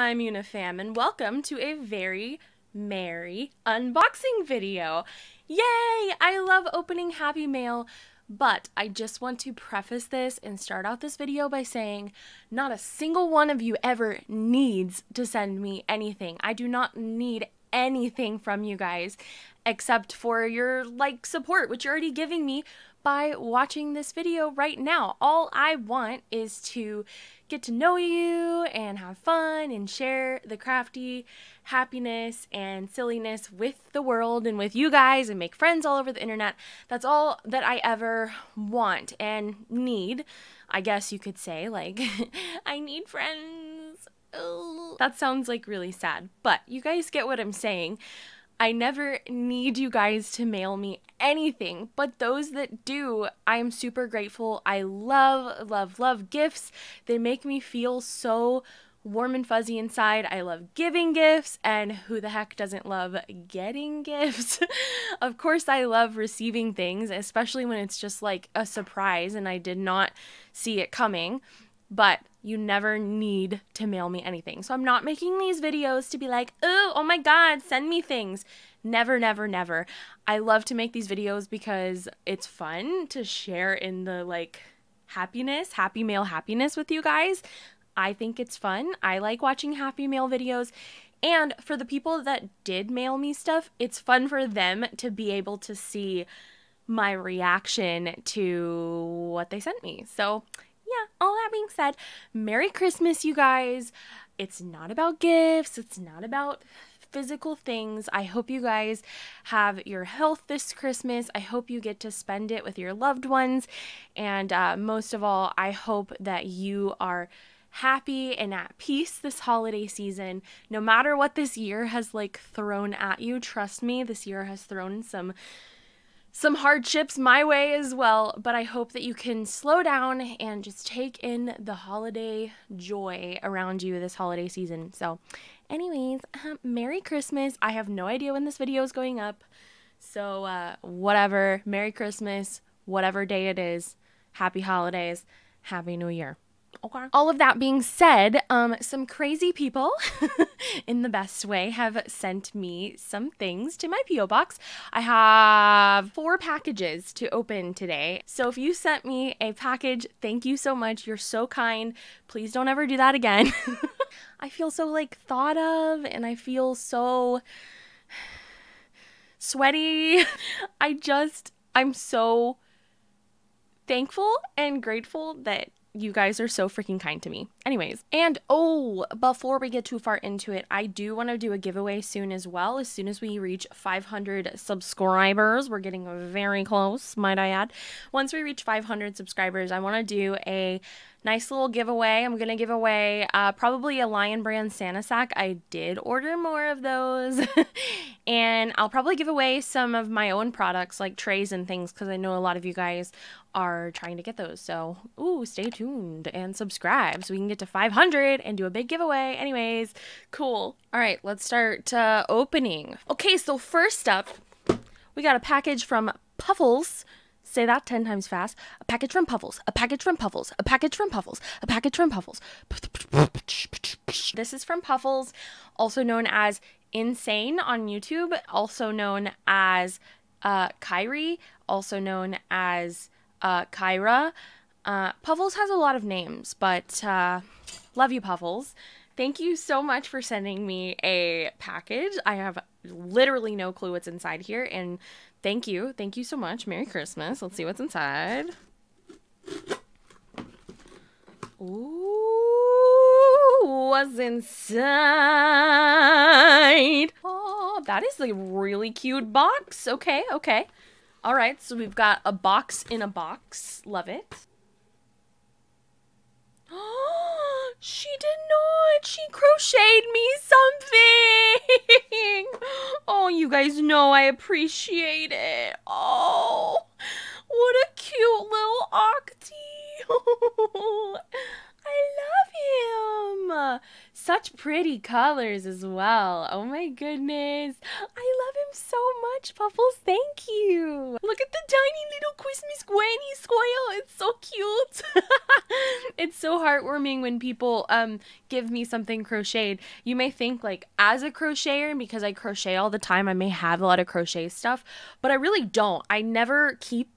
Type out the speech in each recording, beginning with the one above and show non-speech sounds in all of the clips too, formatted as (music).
my Munifam, and welcome to a very merry unboxing video. Yay! I love opening Happy Mail, but I just want to preface this and start out this video by saying not a single one of you ever needs to send me anything. I do not need anything from you guys except for your like support, which you're already giving me by watching this video right now. All I want is to get to know you and have fun and share the crafty happiness and silliness with the world and with you guys and make friends all over the internet. That's all that I ever want and need. I guess you could say, like, (laughs) I need friends. That sounds like really sad, but you guys get what I'm saying. I never need you guys to mail me anything, but those that do, I'm super grateful. I love, love, love gifts. They make me feel so warm and fuzzy inside. I love giving gifts, and who the heck doesn't love getting (laughs) gifts? of course, I love receiving things, especially when it's just like a surprise and I did not see it coming. But you never need to mail me anything. So I'm not making these videos to be like, oh, oh my God, send me things. Never, never, never. I love to make these videos because it's fun to share in the like happiness, happy mail happiness with you guys. I think it's fun. I like watching happy mail videos. And for the people that did mail me stuff, it's fun for them to be able to see my reaction to what they sent me. So yeah, all that being said, Merry Christmas, you guys. It's not about gifts, it's not about physical things. I hope you guys have your health this Christmas. I hope you get to spend it with your loved ones. And uh, most of all, I hope that you are happy and at peace this holiday season. No matter what this year has like thrown at you, trust me, this year has thrown some some hardships my way as well, but I hope that you can slow down and just take in the holiday joy around you this holiday season. So, anyways, um, Merry Christmas. I have no idea when this video is going up. So, uh, whatever. Merry Christmas, whatever day it is. Happy holidays. Happy New Year. Okay. All of that being said, um, some crazy people, (laughs) in the best way, have sent me some things to my P.O. box. I have four packages to open today. So if you sent me a package, thank you so much. You're so kind. Please don't ever do that again. (laughs) I feel so like thought of and I feel so sweaty. (laughs) I just, I'm so thankful and grateful that you guys are so freaking kind to me. Anyways, and oh, before we get too far into it, I do want to do a giveaway soon as well. As soon as we reach 500 subscribers, we're getting very close, might I add. Once we reach 500 subscribers, I want to do a nice little giveaway. I'm going to give away uh, probably a Lion Brand Santa sack. I did order more of those. (laughs) and I'll probably give away some of my own products like trays and things because I know a lot of you guys are trying to get those. So, ooh, stay tuned and subscribe so we can get to 500 and do a big giveaway. Anyways, cool. All right, let's start uh, opening. Okay, so first up, we got a package from Puffles Say that 10 times fast. A package from Puffles. A package from Puffles. A package from Puffles. A package from Puffles. This is from Puffles, also known as Insane on YouTube, also known as uh, Kyrie, also known as uh, Kyra. Uh, Puffles has a lot of names, but uh, love you, Puffles. Thank you so much for sending me a package. I have literally no clue what's inside here, and thank you. Thank you so much. Merry Christmas. Let's see what's inside. Ooh, what's inside? Oh, that is a really cute box. Okay, okay. All right, so we've got a box in a box. Love it. (gasps) she did not. She crocheted me something. (laughs) oh, you guys know I appreciate it. Oh, what a cute little Octy. (laughs) I love him. Such pretty colors as well. Oh my goodness. I love him so much, Puffles. Thank you. Look at the tiny little Christmas Granny square. It's so cute. (laughs) it's so heartwarming when people um give me something crocheted. You may think like as a crocheter, and because I crochet all the time, I may have a lot of crochet stuff, but I really don't. I never keep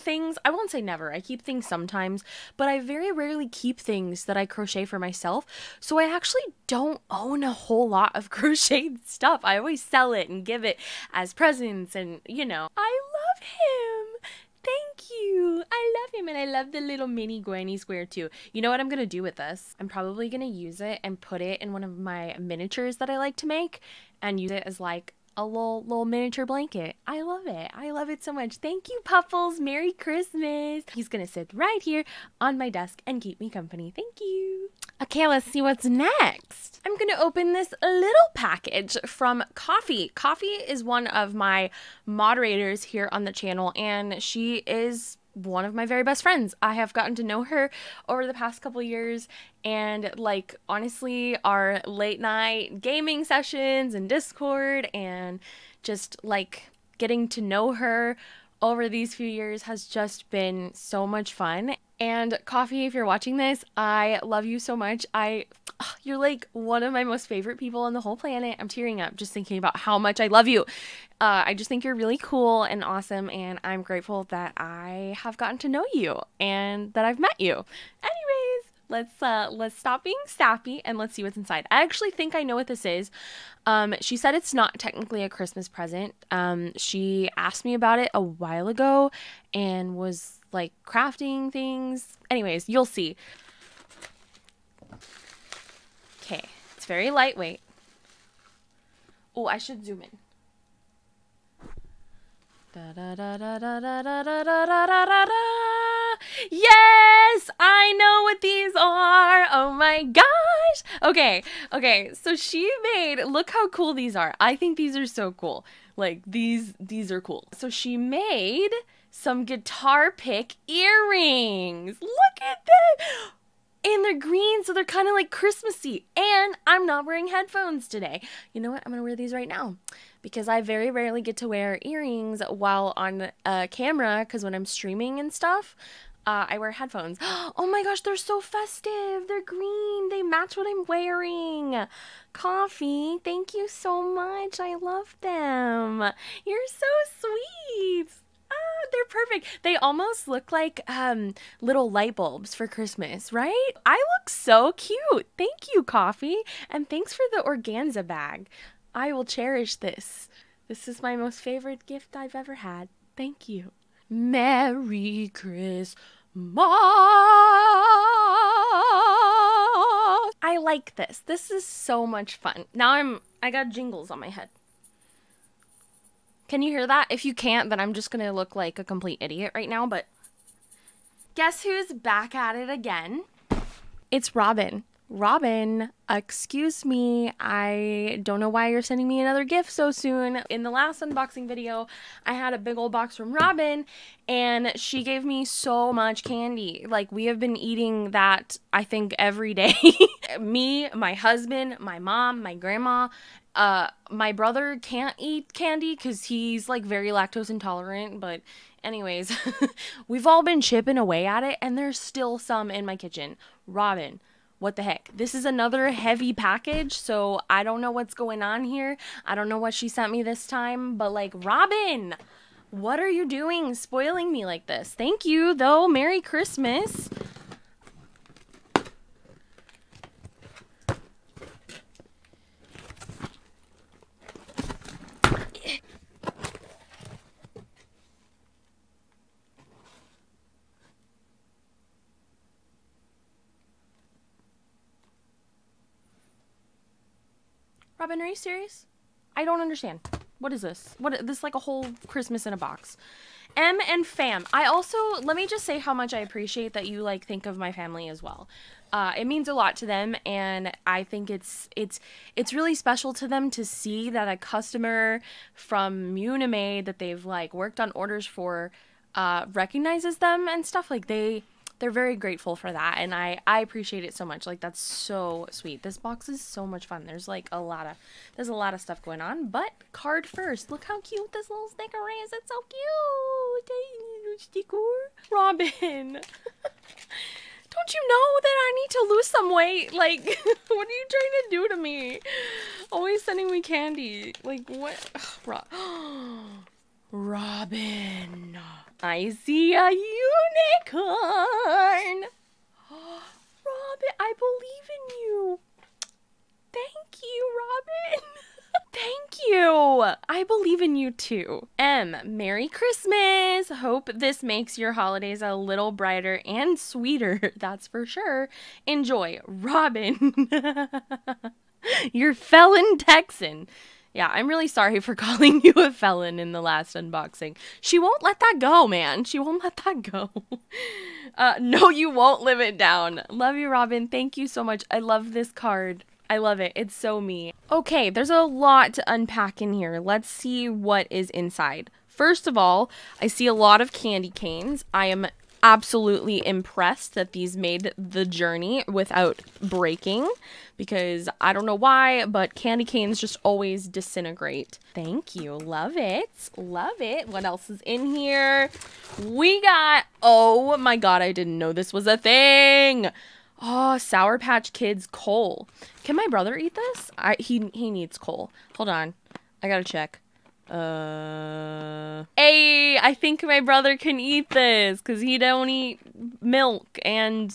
things. I won't say never. I keep things sometimes, but I very rarely keep things that I crochet for myself. So I actually don't own a whole lot of (laughs) crocheted stuff. I always sell it and give it as presents and, you know, I love him. Thank you. I love him and I love the little mini granny square too. You know what I'm going to do with this? I'm probably going to use it and put it in one of my miniatures that I like to make and use it as like a little little miniature blanket. I love it. I love it so much. Thank you, Puffles. Merry Christmas. He's gonna sit right here on my desk and keep me company. Thank you. Okay, let's see what's next. I'm gonna open this little package from Coffee. Coffee is one of my moderators here on the channel, and she is one of my very best friends. I have gotten to know her over the past couple years and like honestly our late night gaming sessions and Discord and just like getting to know her over these few years has just been so much fun. And Coffee, if you're watching this, I love you so much. I you're like one of my most favorite people on the whole planet. I'm tearing up just thinking about how much I love you. Uh, I just think you're really cool and awesome, and I'm grateful that I have gotten to know you and that I've met you. Anyways, let's uh let's stop being sappy and let's see what's inside. I actually think I know what this is. Um, she said it's not technically a Christmas present. Um, she asked me about it a while ago and was like crafting things. Anyways, you'll see. Okay, it's very lightweight. Oh, I should zoom in. Da, da, da, da, da, da, da, da, da, da, da. Yes, I know what these are. Oh my gosh. Okay, okay. So she made. Look how cool these are. I think these are so cool. Like these, these are cool. So she made some guitar pick earrings. Look at that. And they're green, so they're kind of like Christmassy. And I'm not wearing headphones today. You know what? I'm going to wear these right now because I very rarely get to wear earrings while on a camera because when I'm streaming and stuff, uh, I wear headphones. (gasps) Oh my gosh, they're so festive. They're green. They match what I'm wearing. Coffee, thank you so much. I love them. You're so sweet. Ah, they're perfect. They almost look like um, little light bulbs for Christmas, right? I look so cute. Thank you, Coffee. And thanks for the organza bag. I will cherish this. This is my most favorite gift I've ever had. Thank you. Merry Christmas. I like this. This is so much fun. Now I'm I got jingles on my head. Can you hear that? If you can't, then I'm just going to look like a complete idiot right now, but guess who's back at it again? It's Robin. Robin, excuse me, I don't know why you're sending me another gift so soon. In the last unboxing video, I had a big old box from Robin and she gave me so much candy. Like, we have been eating that, I think, every day. (laughs) me, my husband, my mom, my grandma, uh, my brother can't eat candy because he's like very lactose intolerant, but anyways, (laughs) we've all been chipping away at it and there's still some in my kitchen. Robin, what the heck? This is another heavy package, so I don't know what's going on here. I don't know what she sent me this time, but like, Robin, what are you doing spoiling me like this? Thank you, though. Merry Christmas. Robin, are you serious? I don't understand. What is this? What this like a whole Christmas in a box? Munifam. I also let me just say how much I appreciate that you like think of my family as well. Uh, it means a lot to them, and I think it's it's it's really special to them to see that a customer from Munimade that they've like worked on orders for uh, recognizes them and stuff. Like they they're very grateful for that and I I appreciate it so much. Like that's so sweet. This box is so much fun. There's like a lot of there's a lot of stuff going on, but card first. Look how cute this little sticker is. It's so cute. Sticker. Robin. (laughs) Don't you know that I need to lose some weight? Like, (laughs) what are you trying to do to me? Always sending me candy. Like, what? (gasps) Robin. I see a unicorn. (gasps) Robin, I believe in you. Thank you, Robin. (laughs) Thank you. I believe in you too. M, Merry Christmas. Hope this makes your holidays a little brighter and sweeter. (laughs) That's for sure. Enjoy, Robin. (laughs) Your felon Texan. Yeah, I'm really sorry for (laughs) calling you a felon in the last unboxing. She won't let that go, man. She won't let that go. (laughs) Uh, no, you won't live it down. Love you, Robin. Thank you so much. I love this card. I love it. It's so me. Okay, there's a lot to unpack in here. Let's see what is inside. First of all, I see a lot of candy canes. I am absolutely impressed that these made the journey without breaking because I don't know why, but candy canes just always disintegrate. Thank you. Love it. Love it. What else is in here? We got, oh my god, I didn't know this was a thing. Oh, Sour Patch Kids coal. Can my brother eat this? I he he needs coal. Hold on. I gotta check. Uh, hey, I think my brother can eat this because he don't eat milk and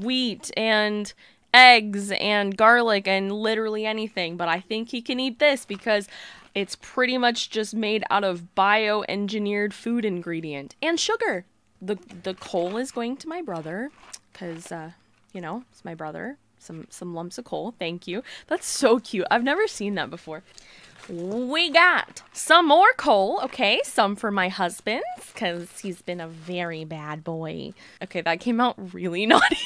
wheat and eggs and garlic and literally anything. But I think he can eat this because it's pretty much just made out of bioengineered food ingredient and sugar. The the coal is going to my brother because uh, you know, it's my brother. Some some lumps of coal. Thank you. That's so cute. I've never seen that before. We got some more coal. Okay, some for my husband because he's been a very bad boy. Okay, that came out really (laughs) naughty.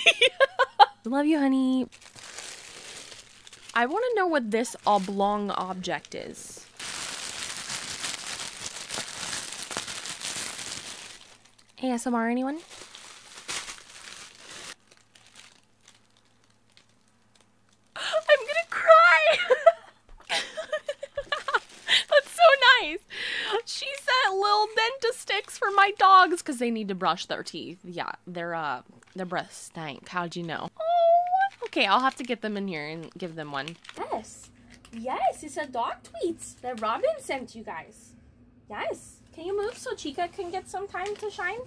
Love you, honey. I want to know what this oblong object is. ASMR, anyone? My dogs because they need to brush their teeth. Yeah, their uh their breath stank. How'd you know? Oh, okay. I'll have to get them in here and give them one. Yes, yes. It's a dog tweets that Robin sent you guys. Yes. Can you move so Chica can get some time to shine?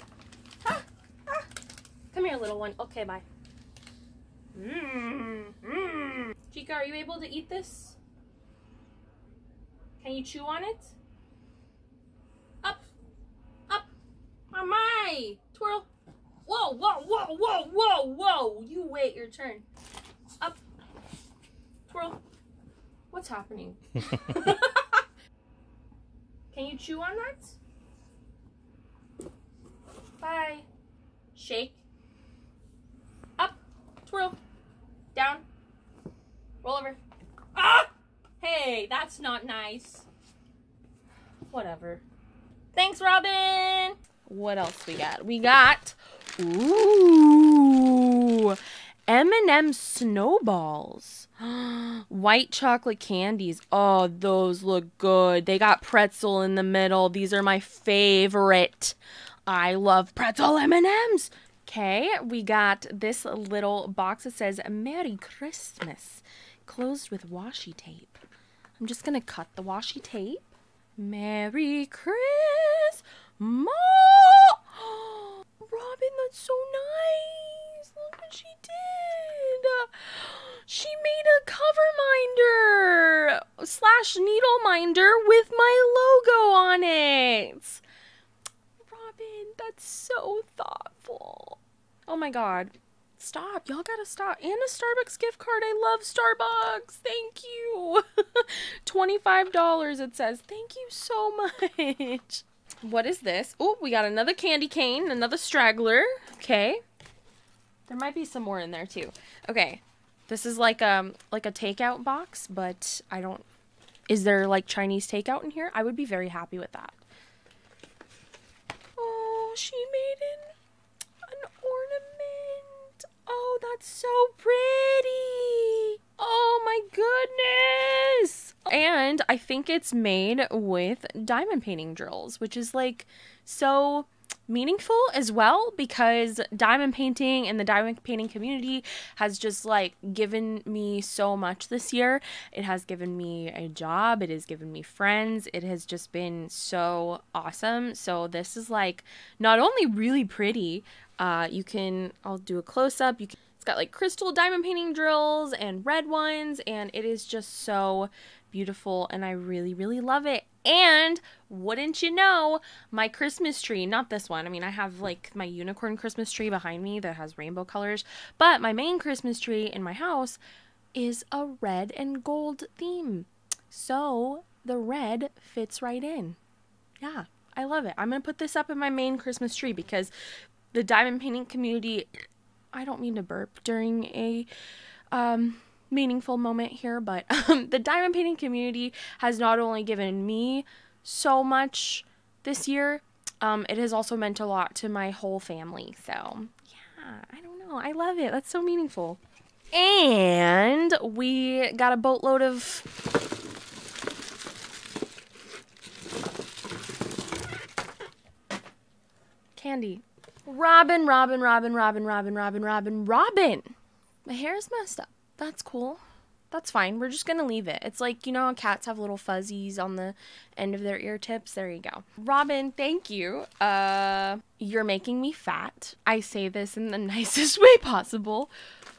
Ah, ah. Come here, little one. Okay, bye. Mmm. Mmm. Chica, are you able to eat this? Can you chew on it? My! Twirl. Whoa, whoa, whoa, whoa, whoa, whoa. You wait your turn. Up. Twirl. What's happening? (laughs) Can you chew on that? Bye. Shake. Up. Twirl. Down. Roll over. Ah! Hey, that's not nice. Whatever. Thanks, Robin! What else we got? We got ooh M&M snowballs. (gasps) White chocolate candies. Oh, those look good. They got pretzel in the middle. These are my favorite. I love pretzel M&Ms. Okay, we got this little box that says Merry Christmas, closed with washi tape. I'm just going to cut the washi tape. Merry Christmas. Mom! (gasps) Robin, that's so nice. Look what she did. She made a cover minder slash needle minder with my logo on it. Robin, that's so thoughtful. Oh my god. Stop. Y'all gotta stop. And a Starbucks gift card. I love Starbucks. Thank you. (laughs) $25 it says. Thank you so (laughs) much. What is this? Oh, we got another candy cane, another straggler. Okay. There might be some more in there too. Okay. This is like um like a takeout box, but I don't is there like Chinese takeout in here? I would be very happy with that. Oh, she made an an ornament Oh, that's so pretty. Oh my goodness. And I think it's made with diamond painting drills, which is like so meaningful as well because diamond painting and the diamond painting community has just like given me so much this year. It has given me a job, it has given me friends. It has just been so awesome. So this is like not only really pretty, uh you can I'll do a close up. You can got like crystal diamond painting drills and red ones and it is just so beautiful and I really really love it. And wouldn't you know, my Christmas tree, not this one. I mean, I have like my unicorn Christmas tree behind me that has rainbow colors, but my main Christmas tree in my house is a red and gold theme. So the red fits right in. Yeah, I love it. I'm going to put this up in my main Christmas tree because the diamond painting community, I don't mean to burp during a um meaningful moment here, but (laughs) um, the diamond painting community has not only given me so much this year, um, it has also meant a lot to my whole family. So, yeah, I don't know. I love it. That's so meaningful. And we got a boatload of candy. Robin, Robin, Robin, Robin, Robin, Robin, Robin, Robin. My hair is messed up. That's cool. That's fine. We're just going to leave it. It's like, you know, cats have little fuzzies on the end of their ear tips. There you go. Robin, thank you. Uh, you're making me fat. I say this in the (laughs) nicest way possible.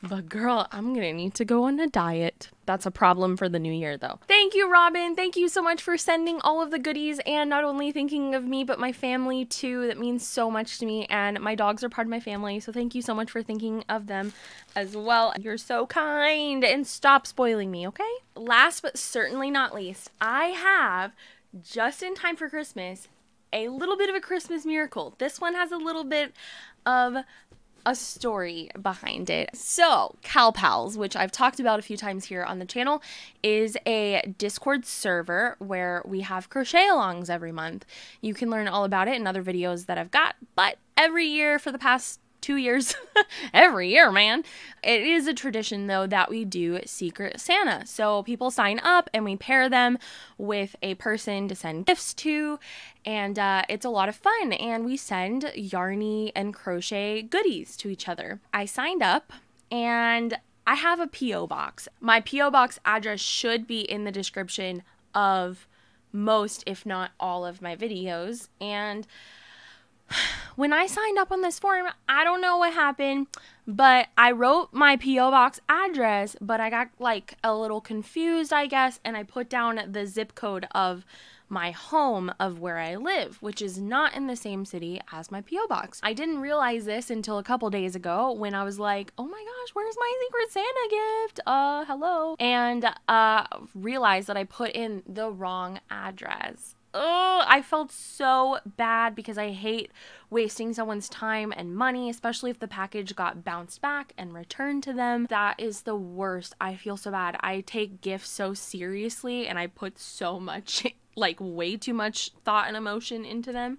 But girl, I'm gonna need to go on a diet. That's a problem for the new year though. Thank you, Robin. Thank you so much for sending all of the goodies and not only thinking of me, but my family too. That means so much to me. And my dogs are part of my family. So thank you so much for thinking of them as well. You're so kind and stop spoiling me, okay? Last but certainly not least, I have just in time for Christmas a little bit of a Christmas miracle. This one has a little bit of a story behind it. So, CalPals, which I've talked about a few times here on the channel, is a Discord server where we have crochet alongs every month. You can learn all about it in other videos that I've got, but every year for the past two years, (laughs) every year, man. It is a tradition, though, that we do Secret Santa. So people sign up and we pair them with a person to send gifts to, and uh, it's a lot of fun. And we send yarny and crochet goodies to each other. I signed up and I have a P.O. box. My P.O. box address should be in the description of most, if not all, of my videos. And when I signed up on this form, I don't know what happened, but I wrote my P.O. box address, but I got like a little confused, I guess, and I put down the zip code of my home of where I live, which is not in the same city as my P.O. box. I didn't realize this until a couple days ago when I was like, oh my gosh, where's my Secret Santa gift? Uh, hello. And uh, realized that I put in the wrong address oh, I felt so bad because I hate wasting someone's time and money, especially if the package got bounced back and returned to them. That is the worst. I feel so bad. I take gifts so seriously and I put so much, (laughs) like way too much thought and emotion into them.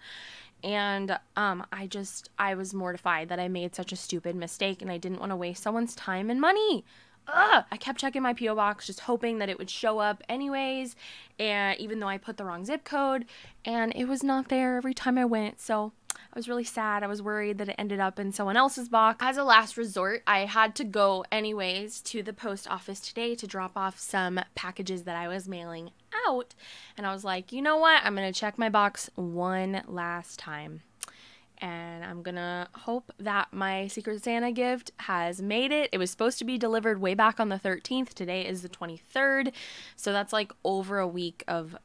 And um, I just, I was mortified that I made such a stupid mistake and I didn't want to waste someone's time and money ugh, I kept checking my P.O. box, just hoping that it would show up anyways. And even though I put the wrong zip code, and it was not there every time I went. So I was really sad. I was worried that it ended up in someone else's box. As a last resort, I had to go anyways to the post office today to drop off some packages that I was mailing out. And I was like, you know what? I'm going to check my box one last time and I'm gonna hope that my Secret Santa gift has made it. It was supposed to be delivered way back on the 13th. Today is the 23rd, so that's like over a week of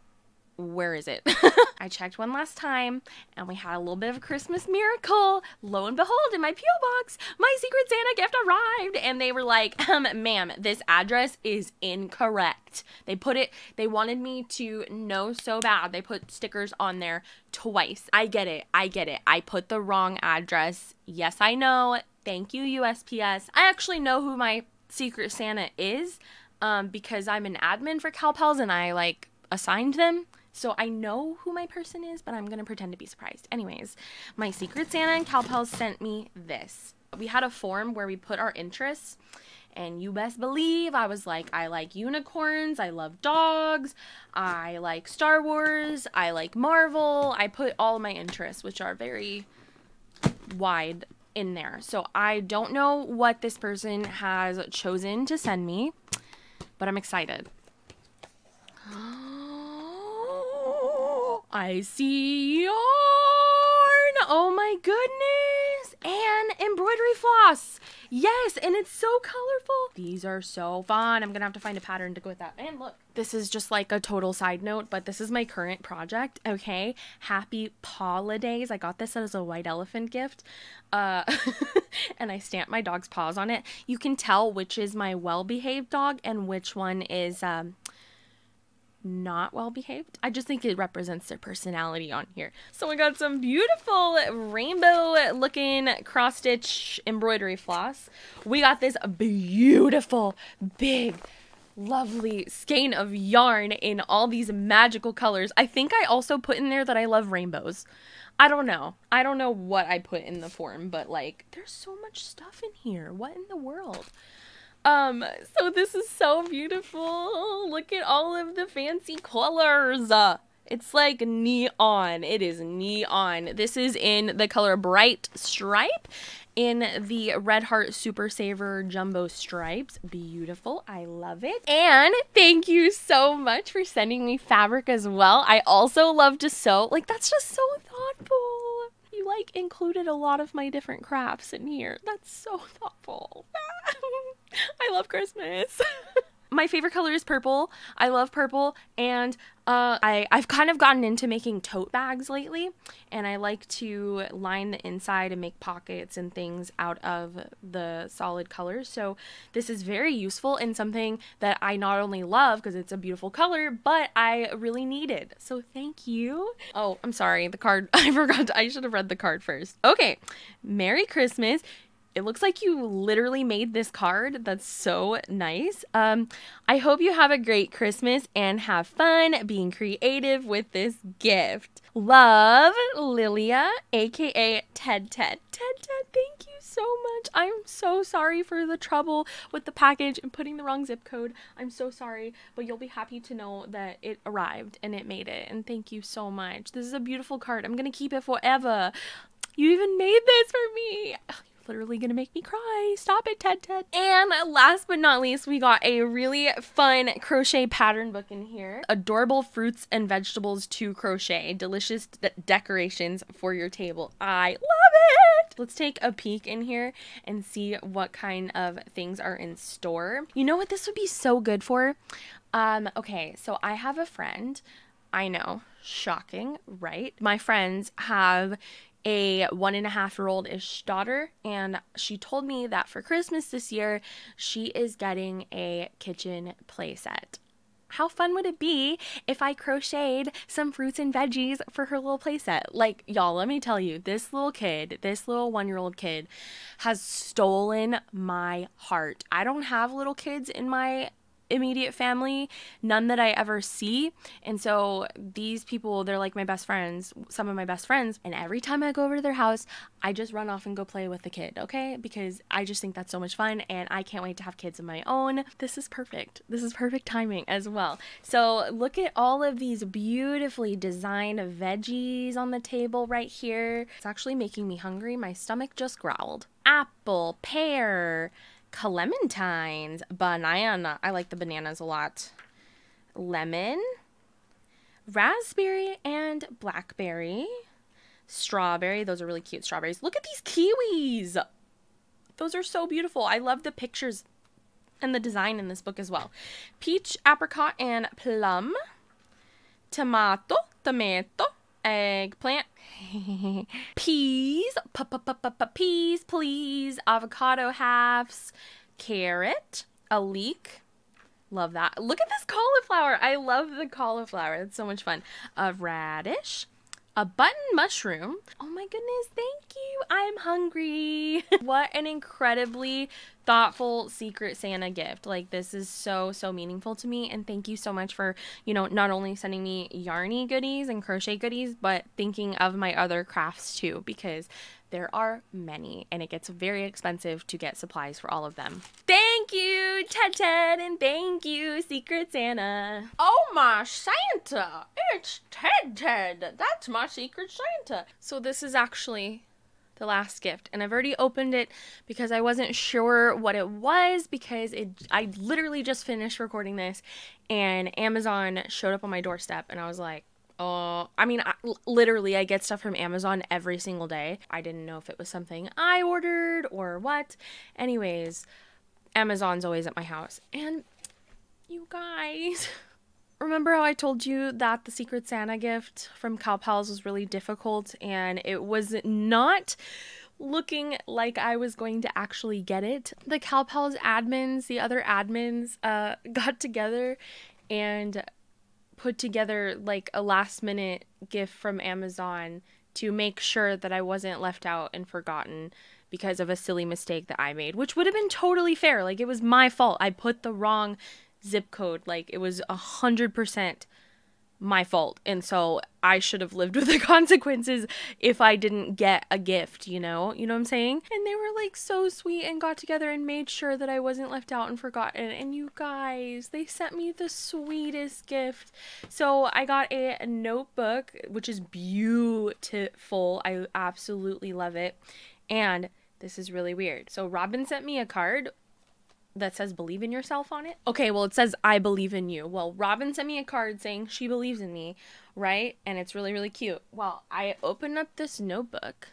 where is it? (laughs) I checked one last time and we had a little bit of a Christmas miracle. Lo and behold, in my P.O. box, my Secret Santa gift arrived. And they were like, um, ma'am, this address is incorrect. They put it, they wanted me to know so bad. They put stickers on there twice. I get it. I get it. I put the wrong address. Yes, I know. Thank you, USPS. I actually know who my Secret Santa is um, because I'm an admin for CalPals and I like assigned them. So I know who my person is, but I'm going to pretend to be surprised. Anyways, my Secret Santa and CalPals sent me this. We had a form where we put our interests and you best believe I was like, I like unicorns, I love dogs, I like Star Wars, I like Marvel. I put all of my interests, which are very wide, in there. So I don't know what this person has chosen to send me, but I'm excited. (gasps) (gasps) I see yarn. Oh my goodness. And embroidery floss. Yes, and it's so colorful. These are so fun. I'm gonna have to find a pattern to go with that. And look, this is just like a total side note, but this is my current project, okay? Happy Holidays. I got this as a white elephant gift. Uh, (laughs) and I stamped my dog's paws on it. You can tell which is my well-behaved dog and which one is um, not well behaved. I just think it represents their personality on here. So we got some beautiful rainbow looking cross stitch embroidery floss. We got this beautiful big lovely skein of yarn in all these magical colors. I think I also put in there that I love rainbows. I don't know. I don't know what I put in the form, but like there's so much stuff in here. What in the world? Um, so this is so beautiful. Look at all of the fancy colors. It's like neon. It is neon. This is in the color Bright Stripe in the Red Heart Super Saver Jumbo Stripes. Beautiful. I love it. And thank you so much for sending me fabric as well. I also love to sew. Like, that's just so thoughtful. You, like, included a lot of my different crafts in here. That's so thoughtful. (laughs) I love Christmas. (laughs) my favorite color is purple. I love purple, and uh, I I've kind of gotten into making tote bags lately, and I like to line the inside and make pockets and things out of the solid colors. So this is very useful and something that I not only love because it's a beautiful color, but I really needed. So thank you. Oh, I'm sorry. The card (laughs) I forgot. To, I should have read the card first. Okay, Merry Christmas it looks like you literally made this card. That's so nice. Um, I hope you have a great Christmas and have fun being creative with this gift. Love, Lilia, aka Ted Ted. Ted Ted, thank you so much. I'm so sorry for the trouble with the package and putting the wrong zip code. I'm so sorry, but you'll be happy to know that it arrived and it made it. And thank you so much. This is a beautiful card. I'm going to keep it forever. You even made this for me literally gonna make me cry. Stop it, Ted Ted. And last but not least, we got a really fun crochet pattern book in here. Adorable fruits and vegetables to crochet. Delicious de decorations for your table. I love it! Let's take a peek in here and see what kind of things are in store. You know what this would be so good for? Um, okay, so I have a friend. I know, shocking, right? My friends have a one and a half year old ish daughter, and she told me that for Christmas this year, she is getting a kitchen playset. How fun would it be if I crocheted some fruits and veggies for her little playset? Like, y'all, let me tell you, this little kid, this little one year old kid, has stolen my heart. I don't have little kids in my immediate family, none that I ever see. And so these people, they're like my best friends, some of my best friends. And every time I go over to their house, I just run off and go play with the kid, okay? Because I just think that's so much fun and I can't wait to have kids of my own. This is perfect. This is perfect timing as well. So look at all of these beautifully designed veggies on the table right here. It's actually making me hungry. My stomach just growled. Apple, pear, clementines, banana. I like the bananas a lot. Lemon, raspberry, and blackberry. Strawberry. Those are really cute strawberries. Look at these kiwis. Those are so beautiful. I love the pictures and the design in this book as well. Peach, apricot, and plum. Tomato, tomato, eggplant, (laughs) peas, peas, please, avocado halves, carrot, a leek. Love that. Look at this cauliflower. I love the cauliflower. It's so much fun. A radish, a button mushroom. Oh my goodness, thank you. I'm hungry. (laughs) what an incredibly thoughtful secret Santa gift. Like this is so so meaningful to me and thank you so much for, you know, not only sending me yarny goodies and crochet goodies, but thinking of my other crafts too because there are many and it gets very expensive to get supplies for all of them. Thank you, Ted Ted, and thank you, Secret Santa. Oh my Santa! It's Ted Ted! That's my Secret Santa! So this is actually the last gift and I've already opened it because I wasn't sure what it was because it I literally just finished recording this and Amazon showed up on my doorstep and I was like uh, I mean, I, literally, I get stuff from Amazon every single day. I didn't know if it was something I ordered or what. Anyways, Amazon's always at my house. And you guys, (laughs) remember how I told you that the Secret Santa gift from Cal Pals was really difficult and it was not looking like I was going to actually get it. The Cal Pals admins, the other admins, uh, (laughs) got together and put together like a last minute gift from Amazon to make sure that I wasn't left out and forgotten because of a silly mistake that I made, which would have been totally fair. Like it was my fault. I put the wrong zip code. Like it was a hundred percent my fault. And so I should have lived (laughs) with the consequences if I didn't get a gift, you know? You know what I'm saying? And they were like so sweet and got together and made sure that I wasn't left out and forgotten. And you guys, they sent me the sweetest gift. So I got a notebook, which is beautiful. I absolutely love it. And this is really weird. So Robin sent me a card that says believe in yourself on it. Okay, well, it says I believe in you. Well, Robin sent me a card saying she believes in me, right? And it's really, really cute. Well, I opened up this notebook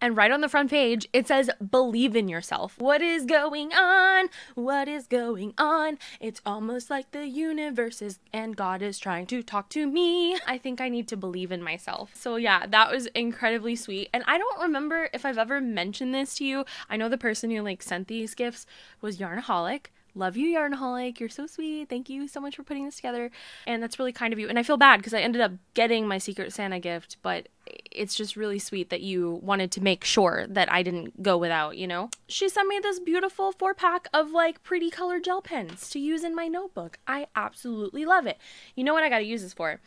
and right on the front page, it says, Believe in yourself. What is going on? What is going on? It's almost like the universe is and God is trying to talk to me. I think I need to believe in myself. So, yeah, that was incredibly sweet. And I don't remember if I've ever mentioned this to you. I know the person who like sent these gifts was Yarnaholic. Love you, Yarnaholic. You're so sweet. Thank you so much for putting this together. And that's really kind of you. And I feel bad because I ended up getting my Secret Santa gift, but it's just really sweet that you wanted to make sure that I didn't go without, you know? She sent me this beautiful four pack of like pretty colored gel pens to use in my notebook. I absolutely love it. You know what I got to use this for?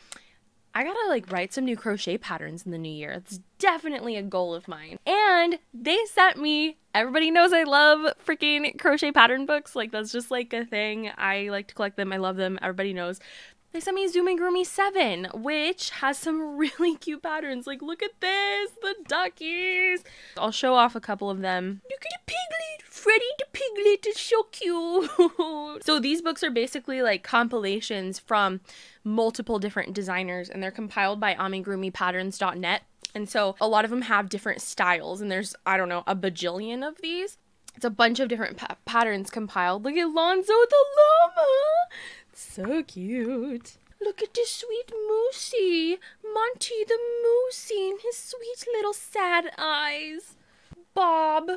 I gotta like write some new crochet patterns in the new year. It's definitely a goal of mine. And they sent me, everybody knows I love freaking crochet pattern books. Like that's just like a thing. I like to collect them. I love them. Everybody knows. They sent me Zoomigurumi 7, which has some (laughs) really cute patterns. Like, look at this, the duckies. I'll show off a couple of them. Look at the piglet, Freddy the piglet is so cute. (laughs) so these books are basically like compilations from multiple different designers, and they're compiled by amigurumipatterns.net. And so a lot of them have different styles, and there's, I don't know, a bajillion of these. It's a bunch of different pa patterns compiled. Look at Lonzo the llama. So cute. Look at this sweet Moosey. Monty the Moosey and his sweet little sad eyes. Bob.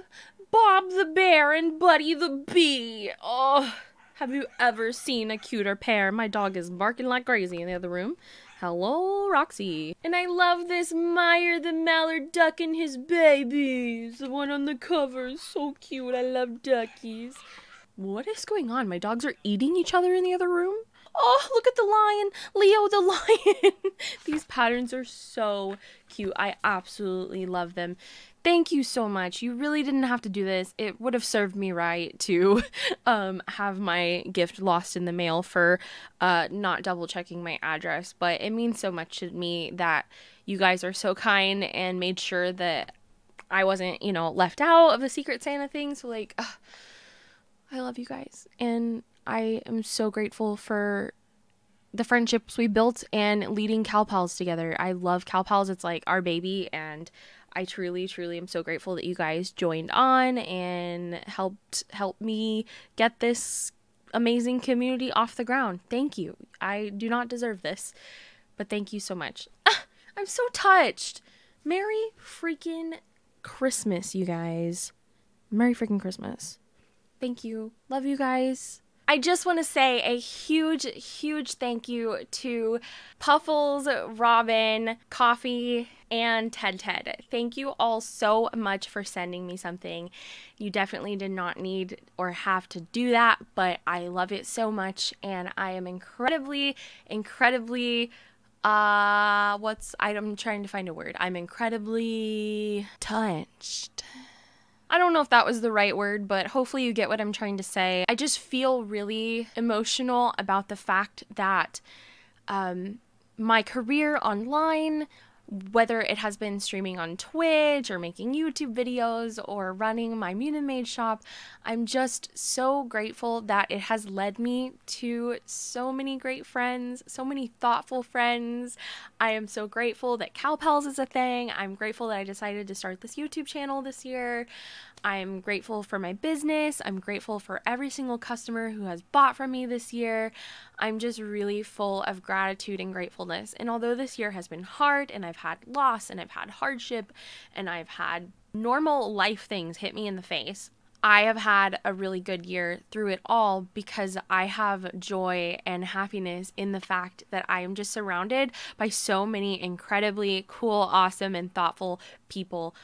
Bob the bear and Buddy the bee. Oh, have you ever seen a cuter pair? My dog is barking like crazy in the other room. Hello, Roxy. And I love this Meyer the mallard duck and his babies. The one on the cover is so cute. I love duckies. What is going on? My dogs are eating each other in the other room? Oh, look at the lion. Leo the (laughs) lion. These patterns are so cute. I absolutely love them. Thank you so much. You really didn't have to do this. It would have served me right to (laughs) um, have my gift lost in the mail for uh, not double checking my address. But it means so much to me that you guys are so kind and made sure that I wasn't, you know, left out of the Secret Santa thing. So, like, ugh I love you guys. And I am so grateful for the friendships we built and leading CalPals together. I love CalPals. It's like our baby. And I truly, truly am so grateful that you guys joined on and helped help me get this amazing community off the ground. Thank you. I do not deserve this, but thank you so much. Ah, I'm so touched. Merry freaking Christmas, you guys. Merry freaking Christmas. Thank you. Love you guys. I just want to say a huge, huge thank you to Puffles, Robin, Coffee, and Ted Ted. Thank you all so much for sending me something. You definitely did not need or have to do that, but I love it so much and I am incredibly, incredibly uh what's I'm trying to find a word. I'm incredibly touched. I don't know if that was the right word, but hopefully you get what I'm trying to say. I just feel really emotional about the fact that um, my career online whether it has been streaming on Twitch or making YouTube videos or running my Munimade shop, I'm just so grateful that it has led me to so many great friends, so many thoughtful friends. I am so grateful that CalPals is a thing. I'm grateful that I decided to start this YouTube channel this year. I'm grateful for my business. I'm grateful for every single customer who has bought from me this year. I'm just really full of gratitude and gratefulness. And although this year has been hard and I've had loss and I've had hardship and I've had normal life things hit me in the face, I have had a really good year through it all because I have joy and happiness in the fact that I am just surrounded by so many incredibly cool, awesome, and thoughtful people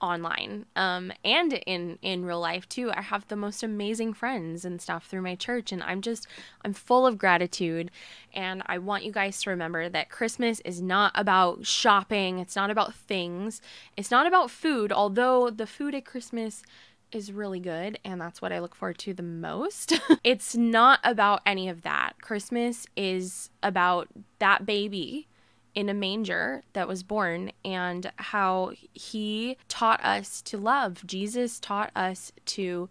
online um, and in in real life too i have the most amazing friends and stuff through my church and i'm just i'm full of gratitude and i want you guys to remember that christmas is not about shopping it's not about things it's not about food although the food at christmas is really good and that's what I look forward to the most. (laughs) it's not about any of that. Christmas is about that baby in a manger that was born and how he taught us to love. Jesus taught us to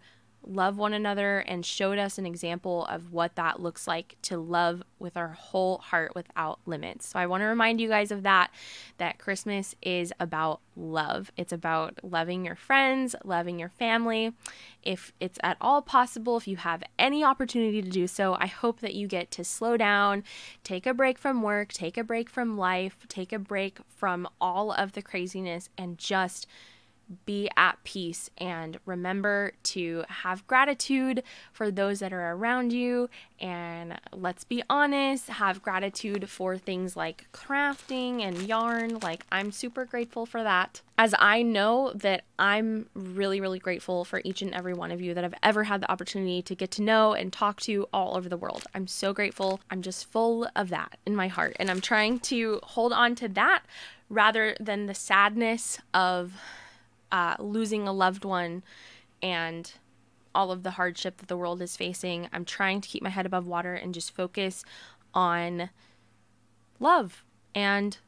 love one another and showed us an example of what that looks like to love with our whole heart without limits. So I want to remind you guys of that that Christmas is about love. It's about loving your friends, loving your family. If it's at all possible, if you have any opportunity to do so, I hope that you get to slow down, take a break from work, take a break from life, take a break from all of the craziness and just be at peace and remember to have gratitude for those that are around you. And let's be honest, have gratitude for things like crafting and yarn. Like, I'm super grateful for that. As I know that I'm really, really grateful for each and every one of you that I've ever had the opportunity to get to know and talk to all over the world. I'm so grateful. I'm just full of that in my heart. And I'm trying to hold on to that rather than the sadness of uh, losing a loved one and all of the hardship that the world is facing. I'm trying to keep my head above water and just focus on love and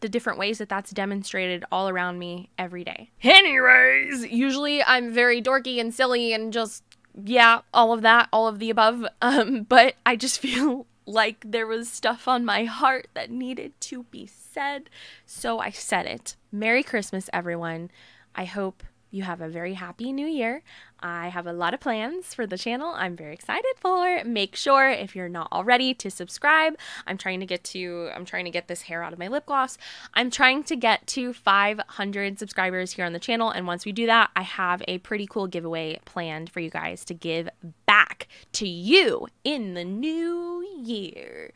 the different ways that that's demonstrated all around me every day. Anyways, usually I'm very dorky and silly and just, yeah, all of that, all of the above. (laughs) Um, but I just (laughs) feel like there was stuff on my heart that needed to be said. So I said it. Merry Christmas, everyone. I hope you have a very happy new year. I have a lot of plans for the channel I'm very excited for. Make sure if you're not already to subscribe. I'm trying to get to I'm trying to get this hair out of my lip gloss. I'm trying to get to 500 subscribers here on the channel and once we do that, I have a pretty cool giveaway planned for you guys to give back to you in the new year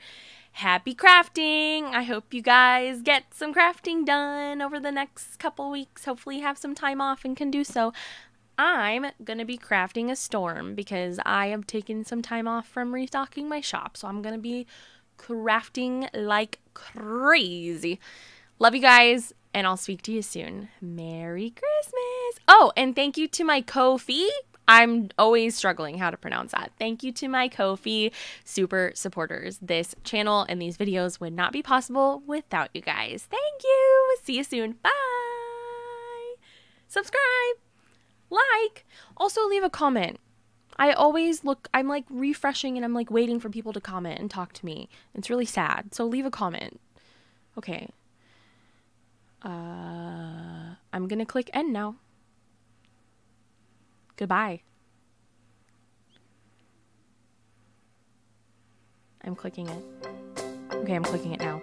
happy crafting. I hope you guys get some crafting done over the next couple weeks. Hopefully, have some time off and can do so. I'm going to be crafting a storm because I have taken some time off from restocking my shop. So I'm going to be crafting like crazy. Love you guys, and I'll speak to you soon. Merry Christmas. Oh, and thank you to my Ko-fi I'm always struggling how to pronounce that. Thank you to my Ko-fi super supporters. This channel and these videos would not be possible without you guys. Thank you. See you soon. Bye. Subscribe. Like. Also leave a comment. I always look, I'm like refreshing and I'm like waiting for people to comment and talk to me. It's really sad. So leave a comment. Okay. Uh, I'm going to click end now. Goodbye. I'm clicking it. Okay, I'm clicking it now.